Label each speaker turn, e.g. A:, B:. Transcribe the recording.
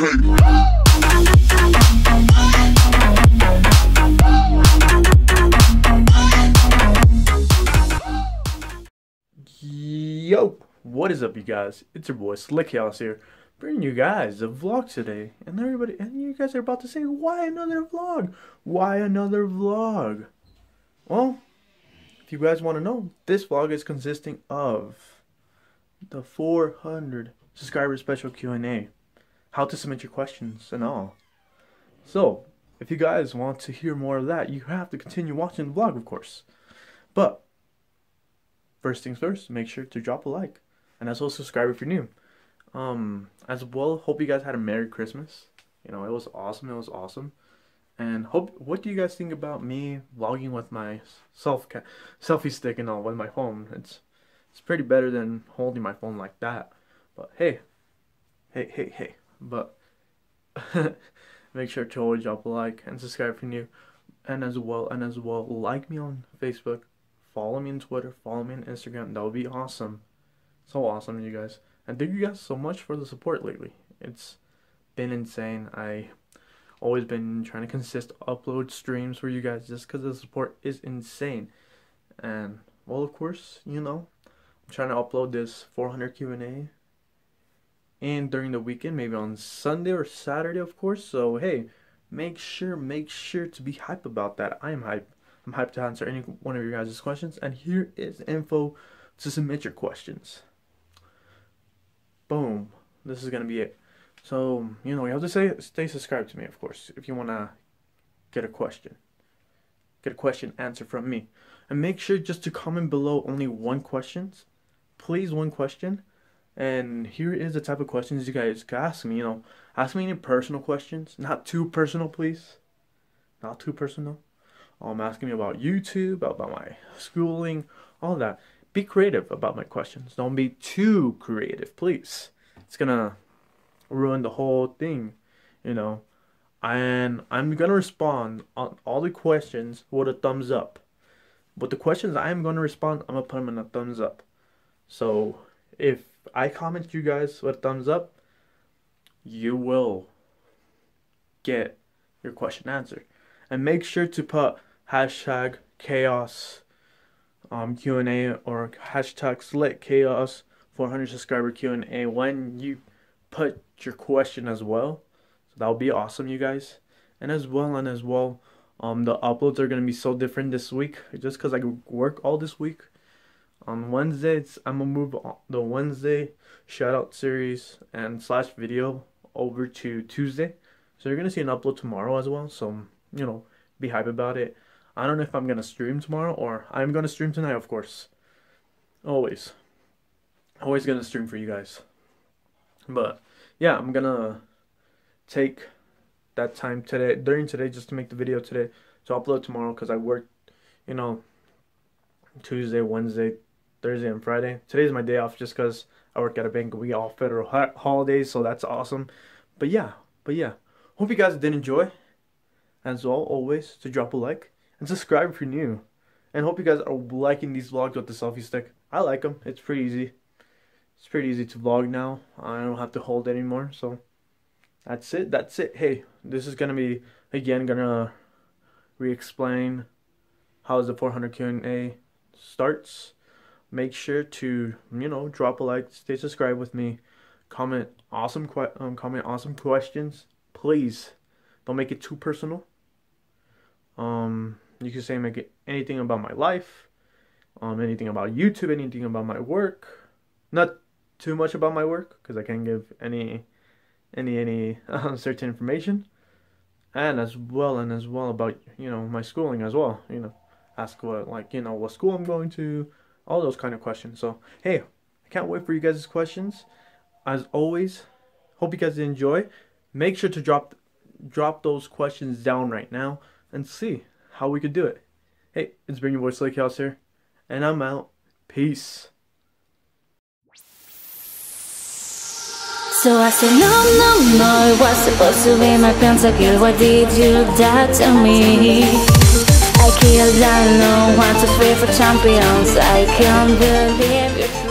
A: Yo, what is up, you guys? It's your boy Slick Chaos here, bringing you guys a vlog today. And everybody, and you guys are about to say, why another vlog? Why another vlog? Well, if you guys want to know, this vlog is consisting of the 400 subscriber special Q&A, how to submit your questions and all. So, if you guys want to hear more of that, you have to continue watching the vlog, of course. But first things first, make sure to drop a like and as well, subscribe if you're new. Um, as well, hope you guys had a Merry Christmas. You know, it was awesome. It was awesome. And hope, what do you guys think about me vlogging with my self selfie stick and all with my phone? It's it's pretty better than holding my phone like that. But hey, hey, hey, hey. But make sure to always drop a like and subscribe if you're new. And as well, and as well, like me on Facebook, follow me on Twitter, follow me on Instagram. That would be awesome. So awesome, you guys. And thank you guys so much for the support lately. It's been insane. I always been trying to consist upload streams for you guys just because the support is insane. And well, of course, you know, I'm trying to upload this 400 Q&A and during the weekend, maybe on Sunday or Saturday, of course. So hey, make sure, make sure to be hype about that. I am hype. I'm hyped to answer any one of your guys' questions. And here is info to submit your questions. Boom. This is to be it. So, you know, you have to say, stay subscribed to me, of course, if you want to get a question. Get a question answer from me. And make sure just to comment below only one question. Please, one question. And here is the type of questions you guys can ask me. You know, ask me any personal questions. Not too personal, please. Not too personal um, asking me about YouTube, about my schooling, all that. Be creative about my questions. Don't be too creative, please. It's gonna ruin the whole thing, you know. And I'm gonna respond on all the questions with a thumbs up. But the questions I'm gonna respond, I'm gonna put them in a thumbs up. So if I comment you guys with thumbs up, you will get your question answered. And make sure to put hashtag chaos um, Q&A or hashtag Slick chaos 400 subscriber Q&A when you put your question as well. So that would be awesome, you guys. And as well, and as well, um, the uploads are going to be so different this week just because I work all this week. On Wednesdays, I'm going to move the Wednesday shout out series and slash video over to Tuesday. So you're to see an upload tomorrow as well. So, you know, be hype about it. I don't know if I'm gonna stream tomorrow or I'm gonna stream tonight, of course. Always. Always gonna stream for you guys. But yeah, I'm gonna take that time today during today just to make the video today to upload tomorrow because I work, you know, Tuesday, Wednesday, Thursday, and Friday. Today's my day off just because I work at a bank. We all federal holidays, so that's awesome. But yeah, but yeah, hope you guys did enjoy. As well, always to drop a like and subscribe if you're new. And hope you guys are liking these vlogs with the selfie stick. I like them. It's pretty easy. It's pretty easy to vlog now. I don't have to hold anymore. So that's it. That's it. Hey, this is gonna be again gonna re-explain how the 400 Q&A starts. Make sure to you know drop a like, stay subscribed with me, comment awesome um, comment awesome questions. Please don't make it too personal. Um, you can say make it anything about my life, um, anything about YouTube, anything about my work. Not too much about my work because I can't give any any any uh, certain information, and as well and as well about you know my schooling as well. You know, ask what like you know what school I'm going to, all those kind of questions. So hey, I can't wait for you guys' questions. As always, hope you guys enjoy. Make sure to drop drop those questions down right now and see how we could do it. Hey, it's been your boy Slick Chaos here, and I'm out. Peace.
B: So I said, no, no, no, it was supposed to be my pentakill. Why did you that to me? I killed, I know, one, two, three for champions. I can't believe it.